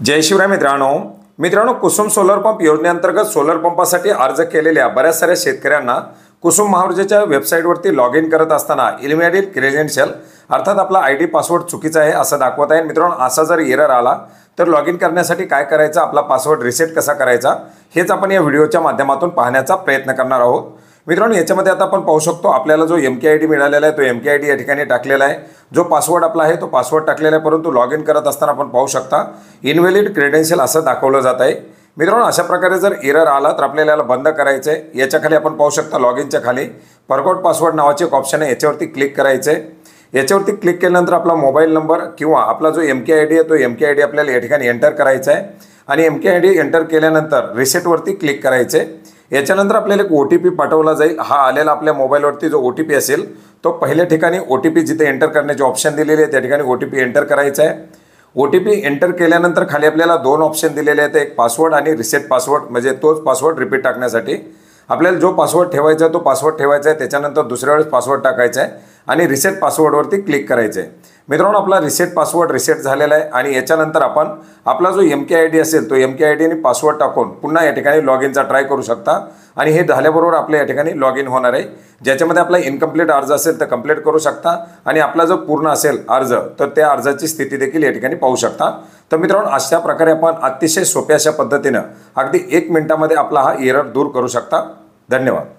जय शिवराय मित्रांनो. मित्रांनो Kusum solar pump योजनेअंतर्गत सोलर पंपासाठी अर्ज केलेल्या बऱ्याच साऱ्या शेतकऱ्यांना कुसुम महाऊर्जेच्या वेबसाईटवरती लॉग इन करत असताना इलिमिटेड क्रेडेन्शियल अर्थात आपला आय डी पासवर्ड चुकीचा आहे असं दाखवत आहे. मित्रांनो असा जर एरर आला तर लॉग इन करण्यासाठी काय करायचं? आपला पासवर्ड रिसेट कसा करायचा? हेच आपण या व्हिडिओच्या माध्यमातून पाहण्याचा प्रयत्न करणार आहोत. मित्रांनो याच्यामध्ये आता आपण पाहू शकतो आपल्याला जो एम के आय डी मिळालेला आहे तो एम के आय डी या ठिकाणी टाकलेला आहे. जो पासवर्ड आपला आहे तो पासवर्ड टाकलेला आहे परंतु लॉग इन करत असताना आपण पाहू शकता इनव्हॅलिड क्रेडेन्शियल असं दाखवलं जात आहे. मित्रांनो अशा प्रकारे जर एरर आला तर आपल्याला याला बंद करायचं आहे याच्या खाली आपण पाहू शकता लॉग इनच्या खाली फॉरगॉट पासवर्ड नावाचे एक ऑप्शन आहे याच्यावरती क्लिक करायचं आहे याच्यावरती क्लिक केल्यानंतर आपला मोबाईल नंबर किंवा आपला जो एम के आय डी आहे तो एम के आय डी आपल्याला या ठिकाणी एंटर करायचा आहे आणि M K I D enter केल्यानंतर रिसेटवरती क्लिक करायचे आहे याच्यानंतर आपल्याला एक ओ टी पी पाठवला जाईल. हा आलेला आपल्या मोबाईलवरती जो ओ टी पी असेल तो पहिल्या ठिकाणी ओ टी पी जिथे एंटर करण्याचे ऑप्शन दिलेले आहे त्या ठिकाणी ओ टी पी एंटर करायचा आहे. ओ टी पी एंटर केल्यानंतर खाली आपल्याला दोन ऑप्शन दिलेले आहेत. एक पासवर्ड आणि रिसेट पासवर्ड म्हणजे तोच पासवर्ड रिपीट टाकण्यासाठी. आपल्याला जो पासवर्ड ठेवायचा आहे तो पासवर्ड ठेवायचा आहे. त्याच्यानंतर दुसऱ्या वेळेस पासवर्ड टाकायचा आहे. आणि रिसेट पासवर्डवरती क्लिक करायचं आहे मित्रांनो आपला रिसेट पासवर्ड रिसेट झालेला आहे आणि याच्यानंतर आपण आपला जो एम के आय डी असेल तो एम के आय डी आणि पासवर्ड टाकून पुन्हा या ठिकाणी लॉग इनचा ट्राय करू शकता. आणि हे झाल्याबरोबर आपल्या या ठिकाणी लॉग इन होणार आहे. ज्याच्यामध्ये आपला इनकम्प्लीट अर्ज असेल तर कंप्लीट करू शकता. आणि आपला जो पूर्ण असेल अर्ज तर त्या अर्जाची स्थिती देखील या ठिकाणी पाहू शकता. तर मित्रांनो अशा प्रकारे आपण अतिशय सोप्या अशा पद्धतीनं अगदी एक मिनिटामध्ये आपला हा एरर दूर करू शकता. धन्यवाद.